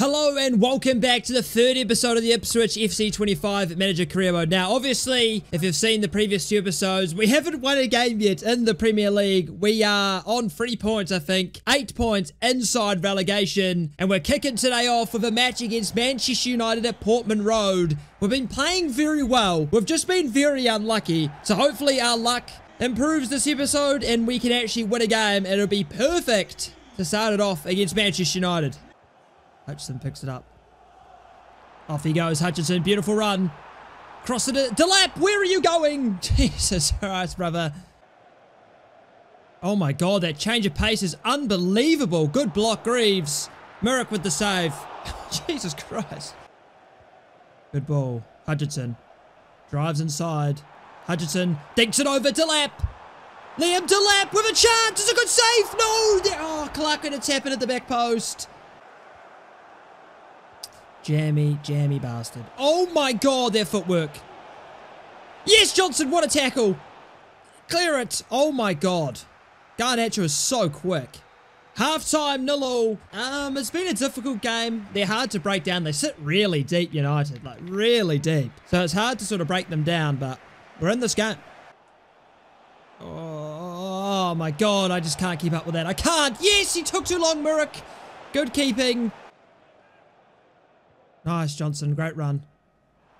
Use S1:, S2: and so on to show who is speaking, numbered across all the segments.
S1: Hello and welcome back to the third episode of the Ipswich FC 25 Manager Career Mode. Now, obviously, if you've seen the previous two episodes, we haven't won a game yet in the Premier League. We are on three points, I think, eight points inside relegation, and we're kicking today off with a match against Manchester United at Portman Road. We've been playing very well. We've just been very unlucky, so hopefully our luck improves this episode and we can actually win a game, and it'll be perfect to start it off against Manchester United. Hutchinson picks it up. Off he goes, Hutchinson. Beautiful run. Cross it. Delap, where are you going? Jesus Christ, brother. Oh my god, that change of pace is unbelievable. Good block, Greaves. Muric with the save. Jesus Christ. Good ball. Hutchinson. Drives inside. Hutchinson dinks it over. To Delap. Liam Delap with a chance. It's a good save. No. Oh, Clarke going to tap at the back post. Jammy, jammy bastard. Oh my god, their footwork. Yes, Johnson, what a tackle. Clear it. Oh my god. Garnacho is so quick. Half-time, nil Um, it's been a difficult game. They're hard to break down. They sit really deep, United. Like, really deep. So it's hard to sort of break them down, but we're in this game. Oh, my god, I just can't keep up with that. I can't. Yes, he took too long, Muric. Good keeping. Nice, Johnson. Great run.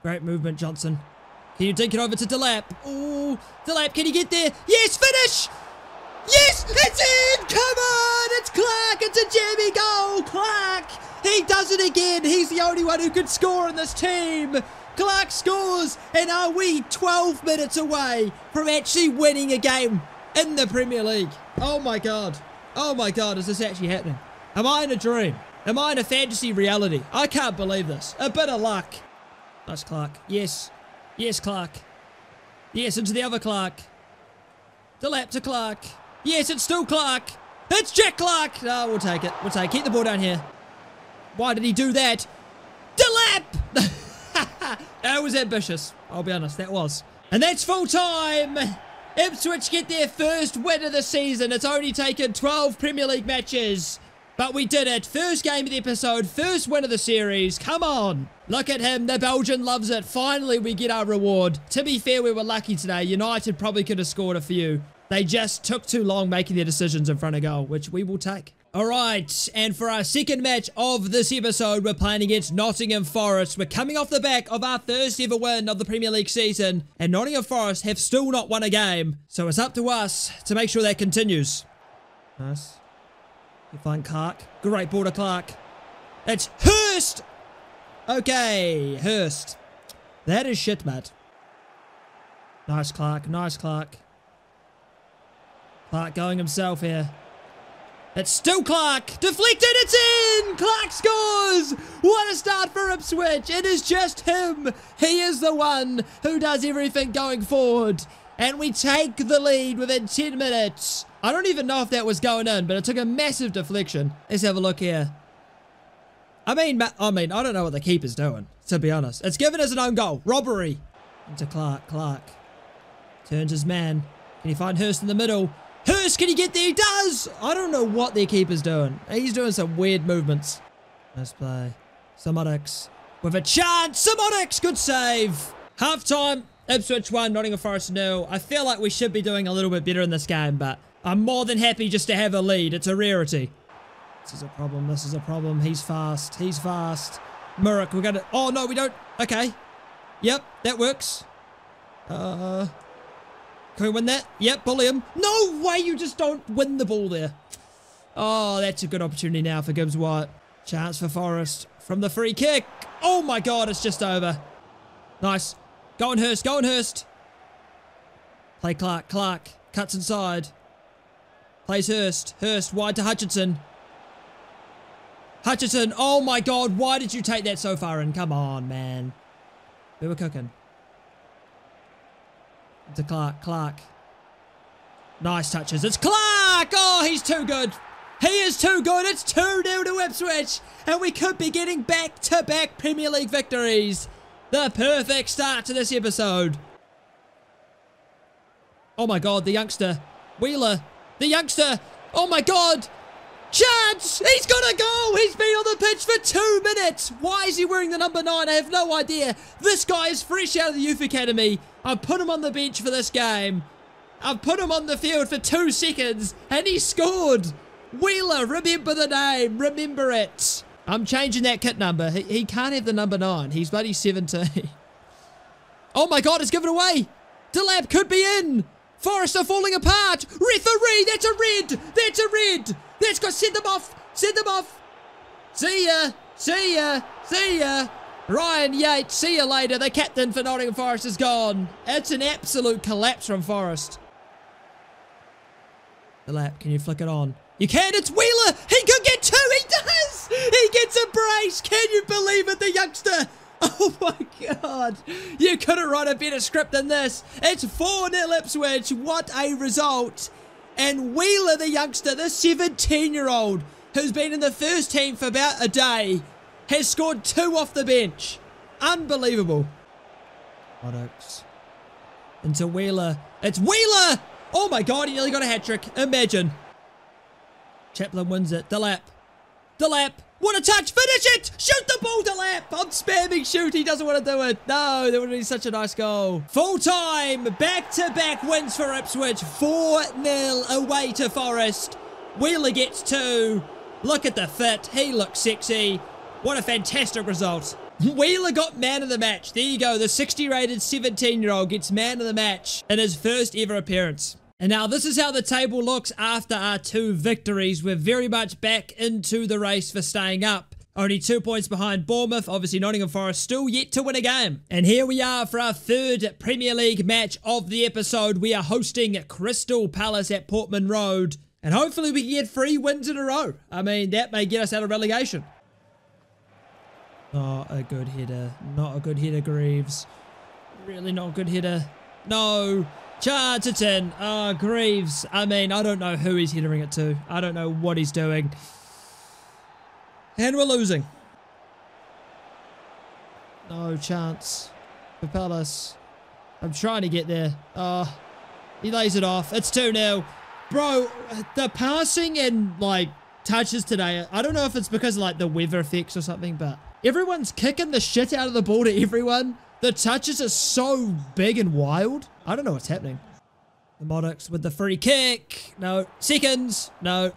S1: Great movement, Johnson. Can you dink it over to Delap? Oh, Delap, can you get there? Yes, finish! Yes, it's in! Come on! It's Clarke! It's a jammy goal! Clarke! He does it again! He's the only one who could score in this team! Clarke scores! And are we 12 minutes away from actually winning a game in the Premier League? Oh my god. Oh my god, is this actually happening? Am I in a dream? Am I in a fantasy reality? I can't believe this. A bit of luck. Nice Clarke. Yes. Yes, Clarke. Yes, into the other Clarke. Delap to Clarke. Yes, it's still Clarke. It's Jack Clarke. No, we'll take it. We'll take it. Keep the ball down here. Why did he do that? Delap! that was ambitious. I'll be honest, that was. And that's full time. Ipswich get their first win of the season. It's only taken 12 Premier League matches. But we did it. First game of the episode, first win of the series. Come on. Look at him. The Belgian loves it. Finally, we get our reward. To be fair, we were lucky today. United probably could have scored a few. They just took too long making their decisions in front of goal, which we will take. All right, and for our second match of this episode, we're playing against Nottingham Forest. We're coming off the back of our first ever win of the Premier League season, and Nottingham Forest have still not won a game. So it's up to us to make sure that continues. Nice. You find Clarke. Great ball to Clarke. It's Hirst! Okay, Hirst. That is shit, Matt. Nice Clarke, nice Clarke. Clarke going himself here. It's still Clarke. Deflected, it's in! Clarke scores! What a start for Ipswich. It is just him. He is the one who does everything going forward. And we take the lead within 10 minutes. I don't even know if that was going in, but it took a massive deflection. Let's have a look here. I mean, I mean, I don't know what the keeper's doing, to be honest. It's given as an own goal. Robbery. Into Clarke. Clarke. Turns his man. Can he find Hirst in the middle? Hirst, can he get there? He does! I don't know what their keeper's doing. He's doing some weird movements. Nice play. Szmodics. With a chance. Szmodics, good save. Half time. Ipswich 1, Nottingham Forest 0. I feel like we should be doing a little bit better in this game, but I'm more than happy just to have a lead. It's a rarity. This is a problem. This is a problem. He's fast. He's fast. Muric, we're gonna... Oh, no, we don't... Okay. Yep, that works. Uh... Can we win that? Yep, bully him. No way you just don't win the ball there. Oh, that's a good opportunity now for Gibbs White. Chance for Forest from the free kick. Oh my god, it's just over. Nice. Go on Hirst, go on Hirst. Play Clarke, Clarke. Cuts inside. Plays Hirst. Hirst wide to Hutchinson. Hutchinson. Oh my god. Why did you take that so far in? Come on, man. We were cooking. To Clarke. Clarke. Nice touches. It's Clarke. Oh, he's too good. He is too good. It's 2-0 to Ipswich. And we could be getting back-to-back -back Premier League victories. The perfect start to this episode. Oh my god, the youngster. Wheeler. The youngster. Oh my god. Chance! He's got a goal! He's been on the pitch for two minutes! Why is he wearing the number nine? I have no idea. This guy is fresh out of the youth academy. I've put him on the bench for this game. I've put him on the field for two seconds, and he scored! Wheeler, remember the name, remember it. I'm changing that kit number. He, he can't have the number nine. He's bloody 17. oh my god, it's given away! Delap could be in! Forest are falling apart! Referee, that's a red! That's a red! That's got send them off! Send them off! See ya! See ya! See ya! Ryan Yates, see you later. The captain for Nottingham Forest is gone. It's an absolute collapse from Forest. Delap, can you flick it on? You can, it's Wheeler! He could get two, he does! He gets a brace! Can you believe it, the youngster? Oh my god! You couldn't write a better script than this. It's 4-0 Ipswich. What a result. And Wheeler, the youngster, the 17-year-old, who's been in the first team for about a day, has scored two off the bench. Unbelievable. Products. Into Wheeler. It's Wheeler! Oh my god, he nearly got a hat-trick. Imagine. Chaplin wins it. Delap. Delap. What a touch. Finish it. Shoot the ball, to Delap. I'm spamming shoot. He doesn't want to do it. No, that would been such a nice goal. Full time. Back-to-back wins for Ipswich. 4-0 away to Forest. Wheeler gets two. Look at the fit. He looks sexy. What a fantastic result. Wheeler got man of the match. There you go. The 60 rated 17 year old gets man of the match in his first ever appearance. And now this is how the table looks after our two victories. We're very much back into the race for staying up. Only two points behind Bournemouth. Obviously, Nottingham Forest still yet to win a game. And here we are for our third Premier League match of the episode. We are hosting Crystal Palace at Portman Road. And hopefully we can get three wins in a row. I mean, that may get us out of relegation. Not a good header. Not a good header, Greaves. Really not a good header. No. Chance, it's in. Oh, ah, Greaves. I mean, I don't know who he's headering it to. I don't know what he's doing. And we're losing. No chance for Palace. I'm trying to get there. Oh, he lays it off. It's 2-0. Bro, the passing and, like, touches today, I don't know if it's because of, like, the weather effects or something, but everyone's kicking the shit out of the ball to everyone. The touches are so big and wild. I don't know what's happening. The Modocs with the free kick. No. Seconds. No.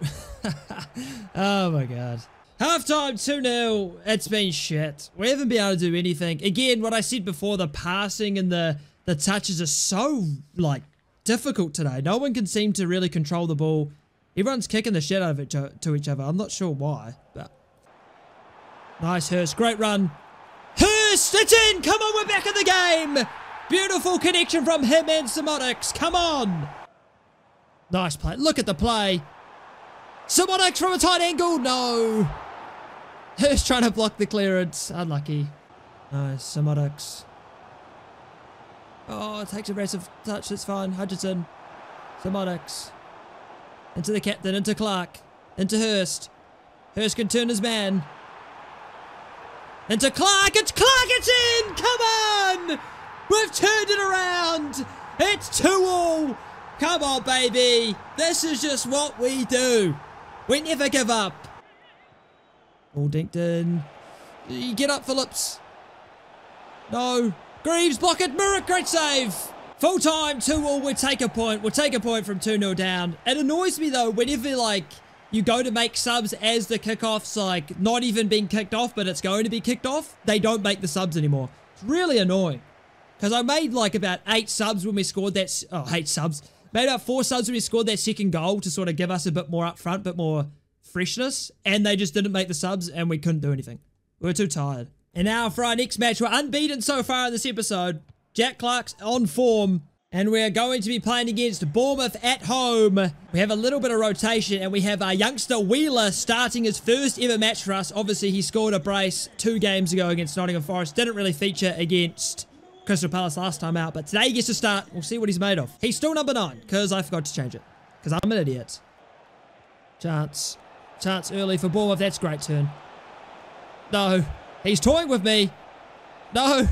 S1: oh my god. Halftime 2-0. It's been shit. We haven't been able to do anything. Again, what I said before, the passing and the, the touches are so, like, difficult today. No one can seem to really control the ball. Everyone's kicking the shit out of it to, to each other. I'm not sure why, but... Nice Hirst. Great run. Hirst, it's in! Come on, we're back in the game! Beautiful connection from him and Szmodics. Come on! Nice play. Look at the play. Szmodics from a tight angle. No. Hirst trying to block the clearance. Unlucky. Nice. Szmodics. Oh, it takes a aggressive touch. That's fine. Hutchinson. Szmodics. Into the captain. Into Clarke. Into Hirst. Hirst can turn his man. Into Clarke. It's Clarke. It's in. Come on. We've turned it around. It's 2 all. Come on, baby. This is just what we do. We never give up. Aldington. You get up, Phillips. No. Greaves, block it. Murray, great save. Full time, 2 all. We'll take a point. We'll take a point from 2 0 down. It annoys me, though, whenever, like, you go to make subs as the kickoff's like not even being kicked off, but it's going to be kicked off, they don't make the subs anymore. It's really annoying. Because I made like about eight subs when we scored that, oh, eight subs. Made about four subs when we scored that second goal to sort of give us a bit more upfront, a bit more freshness. And they just didn't make the subs and we couldn't do anything. We were too tired. And now for our next match, we're unbeaten so far in this episode. Jack Clarke's on form. And we're going to be playing against Bournemouth at home. We have a little bit of rotation and we have our youngster Wheeler starting his first ever match for us. Obviously, he scored a brace two games ago against Nottingham Forest. Didn't really feature against Crystal Palace last time out, but today he gets to start. We'll see what he's made of. He's still number nine because I forgot to change it because I'm an idiot. Chance. Chance early for Bournemouth. That's great turn. No. He's toying with me. No.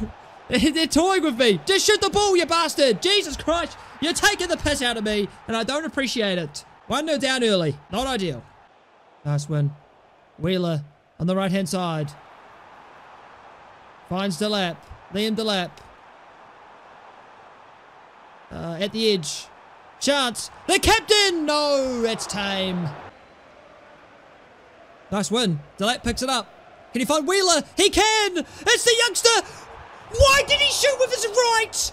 S1: They're toying with me. Just shoot the ball, you bastard. Jesus Christ. You're taking the piss out of me, and I don't appreciate it. One no down early. Not ideal. Nice win. Wheeler on the right hand side. Finds Delap. Liam Delap. Uh, at the edge. Chance. The captain! No, it's time. Nice win. Delap picks it up. Can he find Wheeler? He can! It's the youngster! Why did he shoot with his right?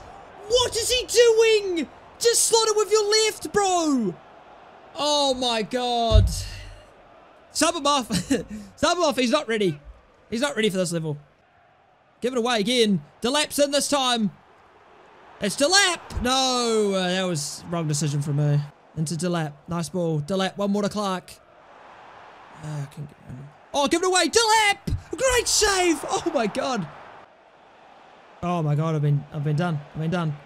S1: What is he doing? Just slot it with your left, bro. Oh my god. Sub him off. Sub him off. He's not ready. He's not ready for this level. Give it away again. Delap's in this time. It's Delap. No, uh, that was wrong decision from me. Into Delap. Nice ball. Delap. One more to Clarke. Uh, oh, give it away. Delap. Great save. Oh my god. Oh my god. I've been. I've been done. I've been done.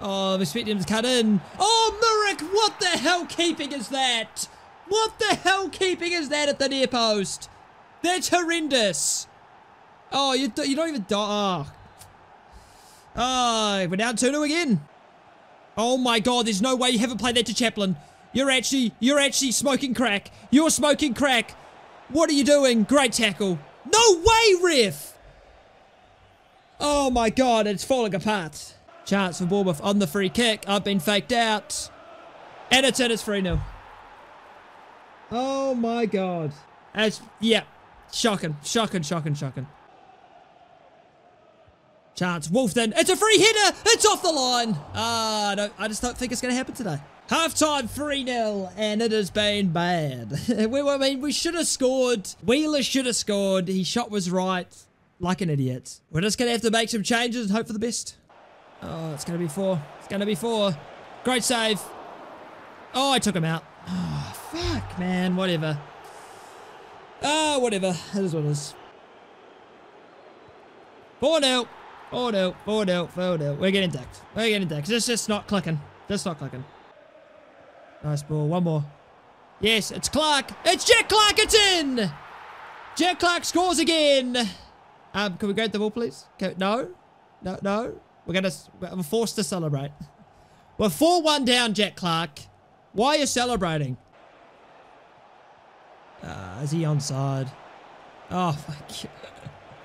S1: Oh, I'm expecting cut in. Oh, Muric. What the hell keeping is that? What the hell keeping is that at the near post? That's horrendous. Oh, you, you don't even... Oh. oh, we're down 2-2 again. Oh my god, there's no way you haven't played that to Chaplin. You're actually, you're actually smoking crack. You're smoking crack. What are you doing? Great tackle. No way, ref! Oh my god, it's falling apart. Chance for Bournemouth on the free kick. I've been faked out. And it's in, it's 3-0. Oh my god. As, yeah. Shocking, shocking, shocking, shocking. Chance, Wolfden, it's a free hitter, it's off the line. Ah, uh, I just don't think it's going to happen today. Half time 3-0 and it has been bad. we, I mean, we should have scored. Wheeler should have scored. His shot was right like an idiot. We're just going to have to make some changes and hope for the best. Oh, it's going to be four. It's going to be four. Great save. Oh, I took him out. Oh, fuck, man. Whatever. Oh, whatever. It is what it is. 4 0. 4 0, 4 0, 4 0. We're getting decked. We're getting decked. It's just not clicking. Just not clicking. Nice ball. One more. Yes, it's Clarke. It's Jack Clarke. It's in. Jack Clarke scores again. Um, can we grab the ball, please? Can, no? No, no. We're gonna. We're forced to celebrate. We're 4-1 down, Jack Clarke. Why are you celebrating? Uh, is he onside? Oh, fuck.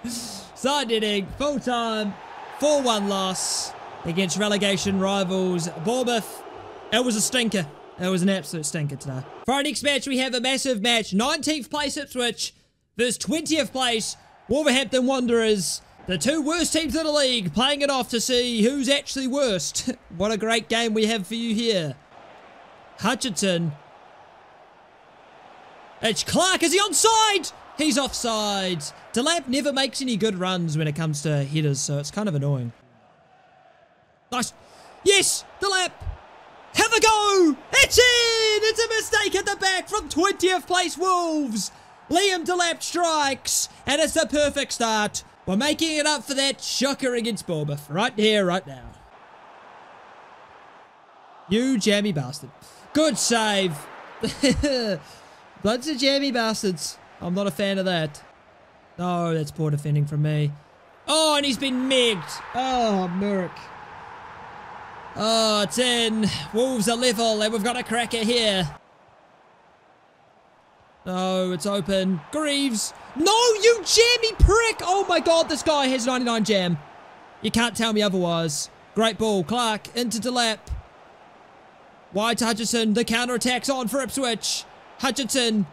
S1: Side hitting, full time, 4-1 loss against relegation rivals Bournemouth. It was a stinker. It was an absolute stinker today. For our next match, we have a massive match. 19th place Ipswich versus 20th place Wolverhampton Wanderers. The two worst teams in the league playing it off to see who's actually worst. what a great game we have for you here. Hutchinson. It's Clarke. Is he onside? He's offside. Delap never makes any good runs when it comes to headers, so it's kind of annoying. Nice. Yes, Delap. Have a go. It's in. It's a mistake at the back from 20th place Wolves. Liam Delap strikes, and it's a perfect start. We're making it up for that shocker against Bournemouth right here, right now. You jammy bastard. Good save. Bloods of jammy bastards. I'm not a fan of that. Oh, that's poor defending from me. Oh, and he's been megged. Oh, Muric. Oh, it's in. Wolves are level, and we've got a cracker here. No, it's open. Greaves. No, you jammy prick. Oh my god, this guy has 99 jam. You can't tell me otherwise. Great ball. Clarke into Delap. Wide to Hutchinson. The counter attack's on for Ipswich. Hutchinson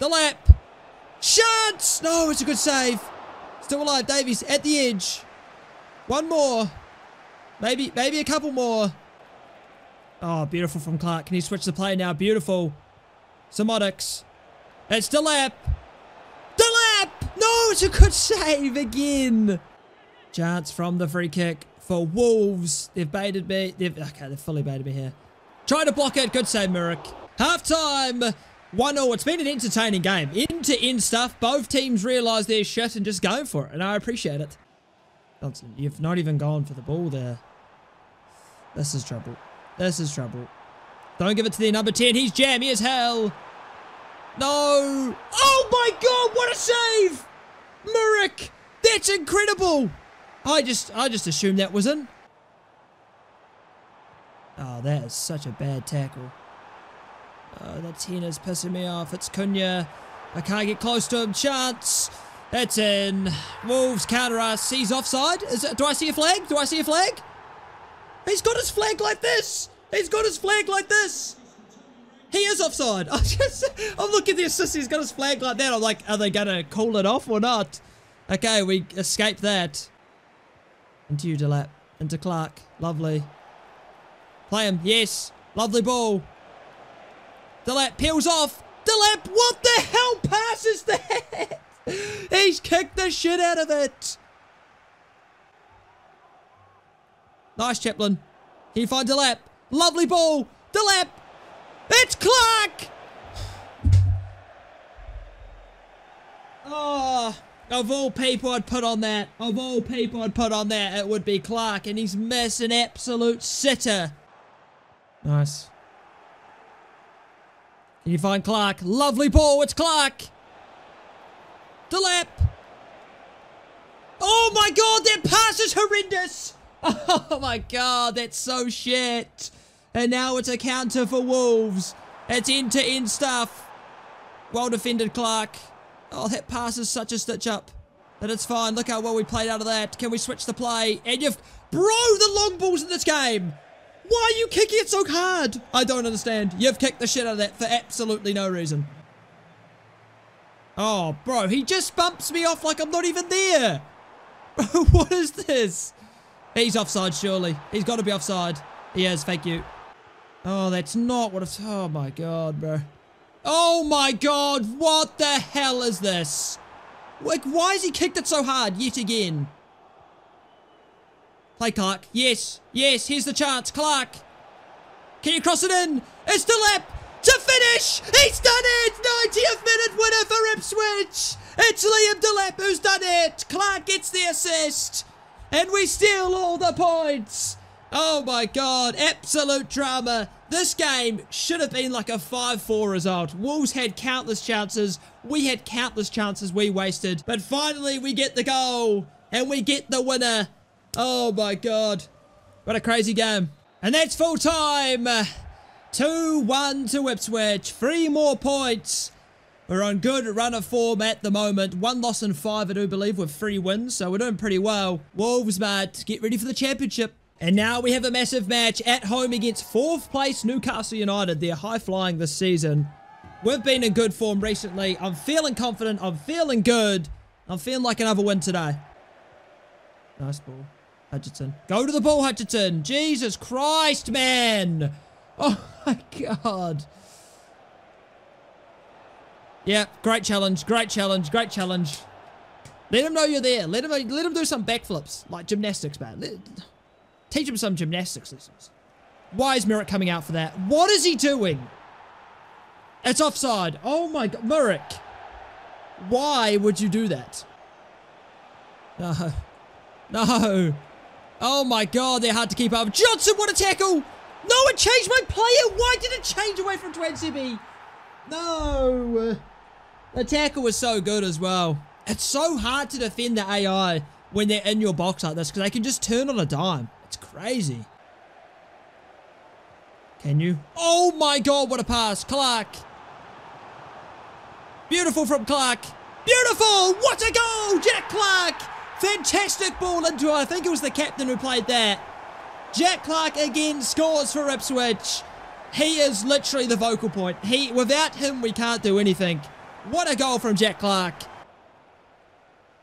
S1: Delap. Chance! No, it's a good save. Still alive. Davis at the edge. One more. Maybe, maybe a couple more. Oh, beautiful from Clarke. Can he switch the play now? Beautiful. Szmodics. It's Delap. Delap! No, it's a good save again. Chance from the free kick for Wolves. They've baited me. They've, okay, they've fully baited me here. Try to block it. Good save, Muric. Half time. 1-0. It's been an entertaining game. End-to-end stuff. Both teams realise their shit and just going for it. And I appreciate it. Johnson, you've not even gone for the ball there. This is trouble. This is trouble. Don't give it to the number 10. He's jammy as hell. No. Oh my god, what a save! Muric! That's incredible! I just I just assumed that was in. Oh, that is such a bad tackle. Oh, that 10 is pissing me off. It's Cunha. I can't get close to him. Chance. That's in. Wolves counter us. He's offside. Is it, do I see a flag? Do I see a flag? He's got his flag like this. He's got his flag like this. He is offside. I just, I'm looking at the assist. He's got his flag like that. I'm like, are they going to call it off or not? Okay, we escape that. Into you, Delap. Into Clarke. Lovely. Play him. Yes. Lovely ball. Delap peels off. Delap, what the hell pass is that? He's kicked the shit out of it. Nice, Chaplin. He finds find Delap? Lovely ball. Delap. It's Clarke. Oh, of all people I'd put on that, of all people I'd put on that, it would be Clarke, and he's missed an absolute sitter. Nice. Can you find Clarke? Lovely ball, it's Clarke. Delap. Oh my god, that pass is horrendous. Oh my god, that's so shit. And now it's a counter for Wolves. It's end-to-end stuff. Well defended, Clarke. Oh, that pass is such a stitch up. But it's fine. Look how well we played out of that. Can we switch the play? And you've... Bro, the long balls in this game. Why are you kicking it so hard? I don't understand. You've kicked the shit out of that for absolutely no reason. Oh, bro, he just bumps me off like I'm not even there. Bro, what is this? He's offside, surely. He's got to be offside. He is, thank you. Oh, that's not what it's... Oh, my God, bro. Oh, my God. What the hell is this? Like, why has he kicked it so hard yet again? Play Clarke. Yes. Yes, here's the chance. Clarke. Can you cross it in? It's Delap to finish. He's done it. 90th minute winner for Ipswich. It's Liam Delap who's done it. Clarke gets the assist. And we steal all the points. Oh my god, absolute drama. This game should have been like a 5-4 result. Wolves had countless chances. We had countless chances we wasted. But finally we get the goal. And we get the winner. Oh my god. What a crazy game. And that's full time. 2-1 to Ipswich. Three more points. We're on good run of form at the moment. One loss and five, I do believe, with three wins. So we're doing pretty well. Wolves, mate, get ready for the championship. And now we have a massive match at home against fourth place Newcastle United. They're high flying this season. We've been in good form recently. I'm feeling confident. I'm feeling good. I'm feeling like another win today. Nice ball. Hutchinson. Go to the ball, Hutchinson. Jesus Christ, man. Oh my God. Yeah, great challenge. Great challenge. Great challenge. Let him know you're there. Let him, let him do some backflips. Like gymnastics, man. Let, Teach him some gymnastics lessons. Why is Muric coming out for that? What is he doing? It's offside. Oh my god. Muric. Why would you do that? No. No. Oh my god, they're hard to keep up. Johnson, what a tackle! No, it changed my player! Why did it change away from Tuanzebe? No! The tackle was so good as well. It's so hard to defend the AI when they're in your box like this because they can just turn on a dime crazy. Can you? Oh my god, what a pass. Clarke. Beautiful from Clarke. Beautiful! What a goal! Jack Clarke! Fantastic ball into, I think it was the captain who played that. Jack Clarke again scores for Ipswich. He is literally the vocal point. He, without him, we can't do anything. What a goal from Jack Clarke.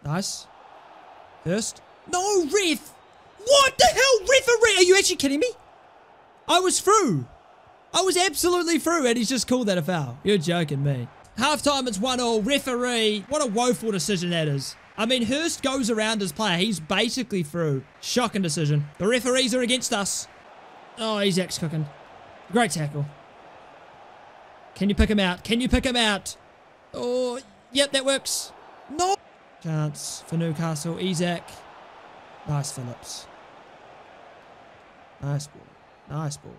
S1: Nice. Hirst. No, ref! What the hell, referee? Are you actually kidding me? I was through. I was absolutely through, and he's just called that a foul. You're joking me. Halftime, it's 1-0. Referee. What a woeful decision that is. I mean, Hirst goes around his player. He's basically through. Shocking decision. The referees are against us. Oh, he's ex-cooking. Great tackle. Can you pick him out? Can you pick him out? Oh, yep, that works. No. Chance for Newcastle. Isak. Nice, Phillips. Nice ball. Nice ball.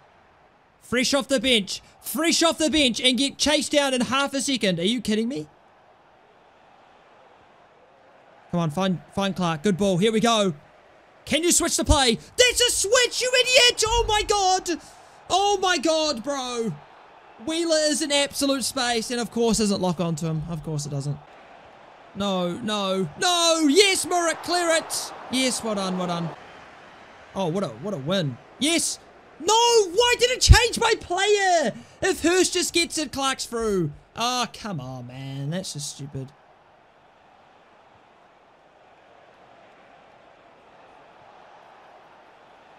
S1: Fresh off the bench. Fresh off the bench and get chased down in half a second. Are you kidding me? Come on, find, find Clarke. Good ball. Here we go. Can you switch the play? There's a switch, you idiot! Oh my god! Oh my god, bro! Wheeler is in absolute space, and of course doesn't lock onto him. Of course it doesn't. No, no, no! Yes, Muric, clear it! Yes, well done, well done. Oh, what a what a win. Yes! No! Why did it change my player? If Hirst just gets it, Clarke's through. Oh, come on, man. That's just stupid.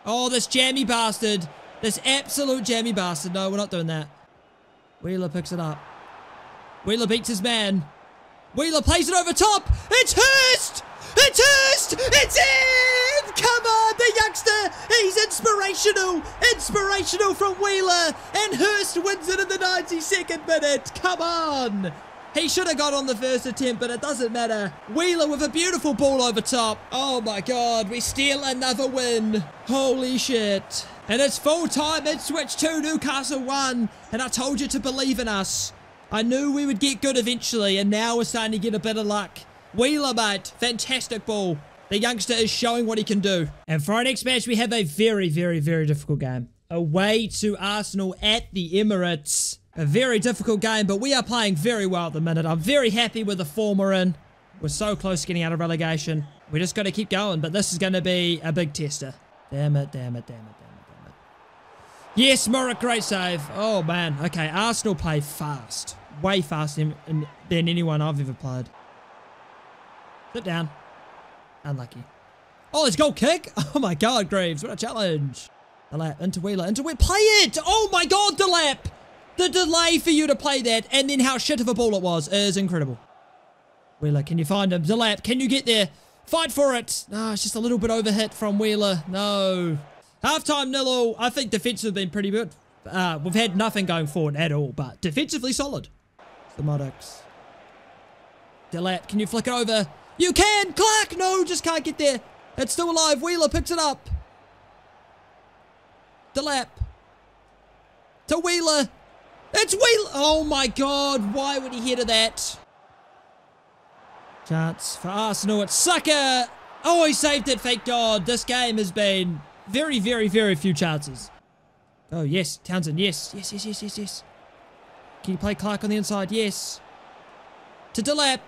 S1: Oh, this jammy bastard. This absolute jammy bastard. No, we're not doing that. Wheeler picks it up. Wheeler beats his man. Wheeler plays it over top. It's Hirst! It's Hirst! It's in! Come on, the youngster! He's inspirational! Inspirational from Wheeler! And Hirst wins it in the 92nd minute! Come on! He should have got on the first attempt, but it doesn't matter. Wheeler with a beautiful ball over top. Oh my god, we steal another win. Holy shit. And it's full time, Ipswich 2, Newcastle 1. And I told you to believe in us. I knew we would get good eventually, and now we're starting to get a bit of luck. Wheeler, mate. Fantastic ball. The youngster is showing what he can do. And for our next match, we have a very, very, very difficult game. Away to Arsenal at the Emirates. A very difficult game, but we are playing very well at the minute. I'm very happy with the form we're in. We're so close to getting out of relegation. We just got to keep going, but this is going to be a big tester. Damn it, damn it, damn it, damn it, damn it. Yes, Muric, great save. Oh, man. Okay, Arsenal play fast. Way faster than anyone I've ever played. Sit down. Unlucky. Oh, it's goal kick. Oh, my God, Greaves. What a challenge. Delap into Wheeler, into Wheeler. Play it! Oh, my God, Delap! The delay for you to play that and then how shit of a ball it was is incredible. Wheeler, can you find him? Delap, can you get there? Fight for it. No, it's just a little bit overhit from Wheeler. No. Halftime nil all. I think defensively have been pretty good. Uh, we've had nothing going forward at all, but defensively solid. The Moddocks. Delap, can you flick it over? You can! Clarke! No, just can't get there. It's still alive. Wheeler picks it up. Delap. To Wheeler. It's Wheeler. Oh my god. Why would he hit that? Chance for Arsenal. It's Saka. Oh, he saved it. Thank God. This game has been very, very, very few chances. Oh, yes. Townsend. Yes. Yes, yes, yes, yes, yes. Can you play Clarke on the inside? Yes. To Delap.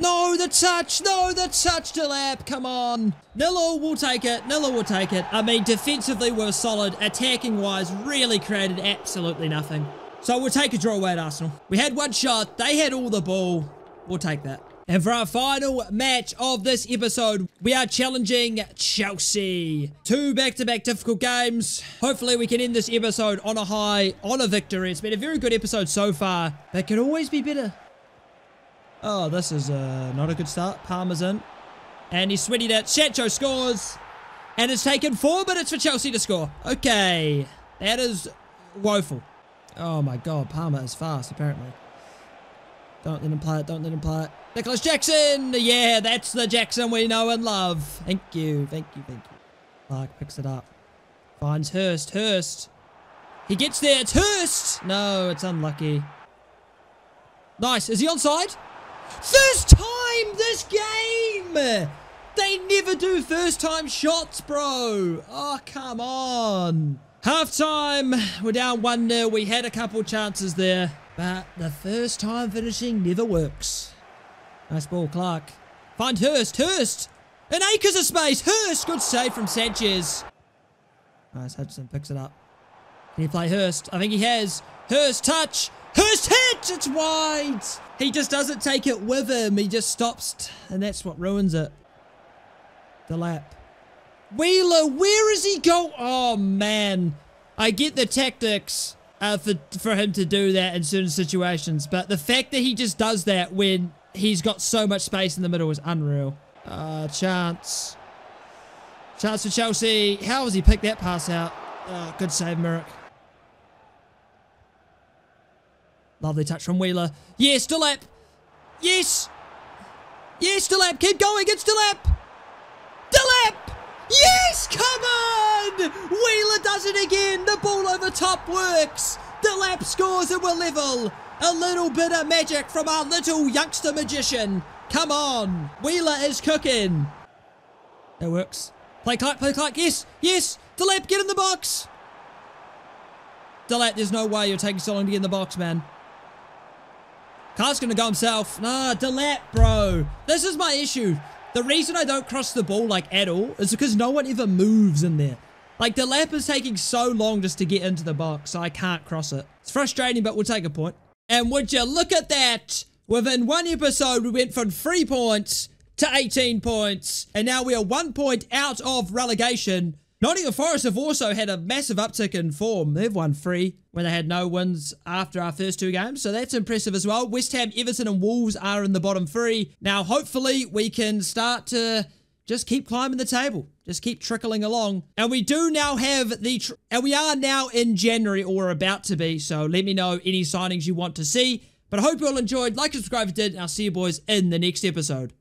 S1: No, the touch. No, the touch, Delap. Come on. Nilo will take it. Nilo will take it. I mean, defensively, we're solid. Attacking-wise, really created absolutely nothing. So we'll take a draw away at Arsenal. We had one shot. They had all the ball. We'll take that. And for our final match of this episode, we are challenging Chelsea. Two back-to-back -back difficult games. Hopefully we can end this episode on a high, on a victory. It's been a very good episode so far, but it can always be better. Oh, this is uh, not a good start. Palmer's in. And he's sweating it. Sancho scores. And it's taken four minutes for Chelsea to score. Okay. That is woeful. Oh my god, Palmer is fast, apparently. Don't let him play it, don't let him play it. Nicolas Jackson! Yeah, that's the Jackson we know and love. Thank you, thank you, thank you. Clarke picks it up. Finds Hirst, Hirst. He gets there, it's Hirst! No, it's unlucky. Nice, is he onside? First time this game! They never do first time shots, bro. Oh, come on. Half time, we're down 1 0. We had a couple chances there, but the first time finishing never works. Nice ball, Clarke. Find Hirst, Hirst! An acres of space, Hirst! Good save from Sanchez. Nice, Hudson picks it up. Can he play Hirst? I think he has. Hirst touch! Hirst hit! It's wide! He just doesn't take it with him. He just stops, and that's what ruins it. Delap. Wheeler, where is he go? Oh, man. I get the tactics uh, for, for him to do that in certain situations, but the fact that he just does that when he's got so much space in the middle is unreal. Uh, chance. Chance for Chelsea. How has he picked that pass out? Oh, good save, Muric. Lovely touch from Wheeler. Yes, Delap. Yes. Yes, Delap. Keep going. It's Delap. Delap. Yes, come on! Wheeler does it again. The ball over top works. Delap scores and we're level. A little bit of magic from our little youngster magician. Come on. Wheeler is cooking. That works. Play Clarke, play Clarke. Yes, yes. Delap, get in the box. Delap, there's no way you're taking so long to get in the box, man. Carl's gonna go himself. Nah, Delap, bro. This is my issue. The reason I don't cross the ball, like, at all, is because no one ever moves in there. Like, Delap is taking so long just to get into the box, so I can't cross it. It's frustrating, but we'll take a point. And would you look at that? Within one episode, we went from 3 points to 18 points. And now we are one point out of relegation. Nottingham Forest have also had a massive uptick in form. They've won three when they had no wins after our first two games. So that's impressive as well. West Ham, Everton and Wolves are in the bottom three. Now, hopefully we can start to just keep climbing the table. Just keep trickling along. And we do now have the... and we are now in January or about to be. So let me know any signings you want to see. But I hope you all enjoyed. Like and subscribe if you did. And I'll see you boys in the next episode.